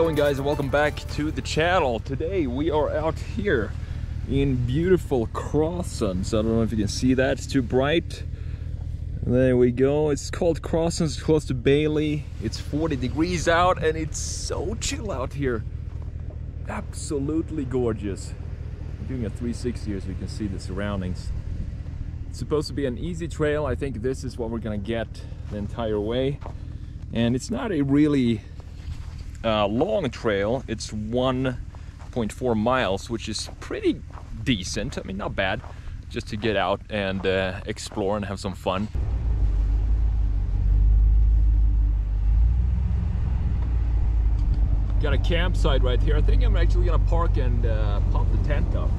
Going guys and welcome back to the channel. Today we are out here in beautiful Crossons. I don't know if you can see that, it's too bright. There we go, it's called Crossons, it's close to Bailey. It's 40 degrees out and it's so chill out here. Absolutely gorgeous. I'm doing a 360 here so you can see the surroundings. It's supposed to be an easy trail. I think this is what we're gonna get the entire way. And it's not a really uh, long trail. It's 1.4 miles, which is pretty decent. I mean, not bad, just to get out and uh, explore and have some fun. Got a campsite right here. I think I'm actually gonna park and uh, pump the tent up.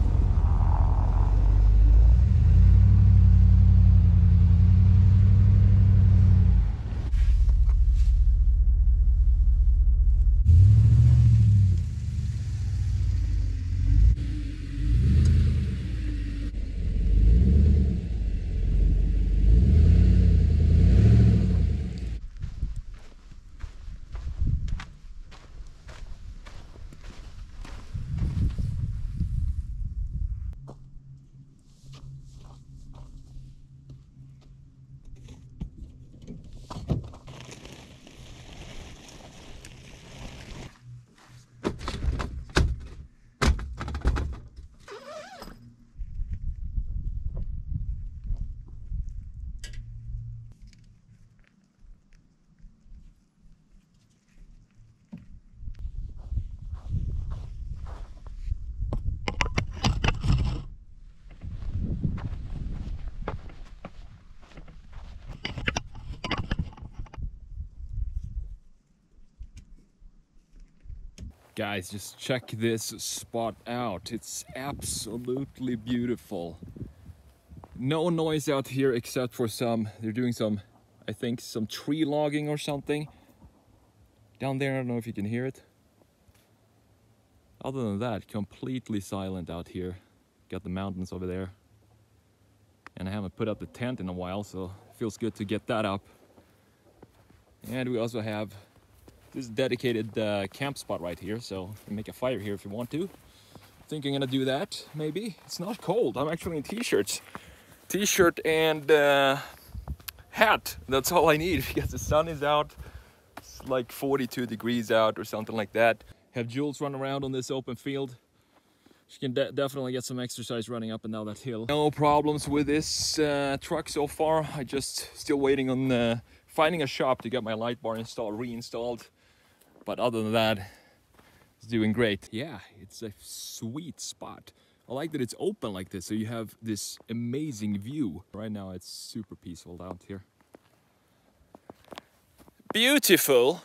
Guys, just check this spot out. It's absolutely beautiful. No noise out here except for some, they're doing some, I think, some tree logging or something. Down there, I don't know if you can hear it. Other than that, completely silent out here. Got the mountains over there. And I haven't put up the tent in a while, so feels good to get that up. And we also have this is dedicated uh, camp spot right here, so you can make a fire here if you want to. I think I'm gonna do that, maybe. It's not cold, I'm actually in t-shirts. T-shirt and uh, hat, that's all I need because the sun is out. It's like 42 degrees out or something like that. Have Jules run around on this open field. She can de definitely get some exercise running up and down that hill. No problems with this uh, truck so far. I just still waiting on uh, finding a shop to get my light bar installed, reinstalled. But other than that, it's doing great. Yeah, it's a sweet spot. I like that it's open like this, so you have this amazing view. Right now it's super peaceful out here. Beautiful!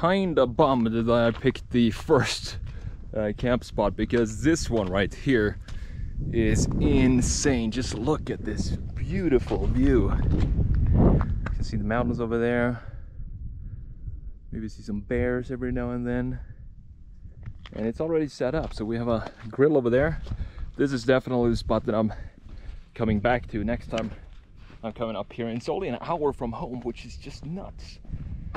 Kinda bummed that I picked the first uh, camp spot because this one right here is insane. Just look at this beautiful view. You can see the mountains over there. Maybe see some bears every now and then. And it's already set up. So we have a grill over there. This is definitely the spot that I'm coming back to next time I'm coming up here. And it's only an hour from home, which is just nuts.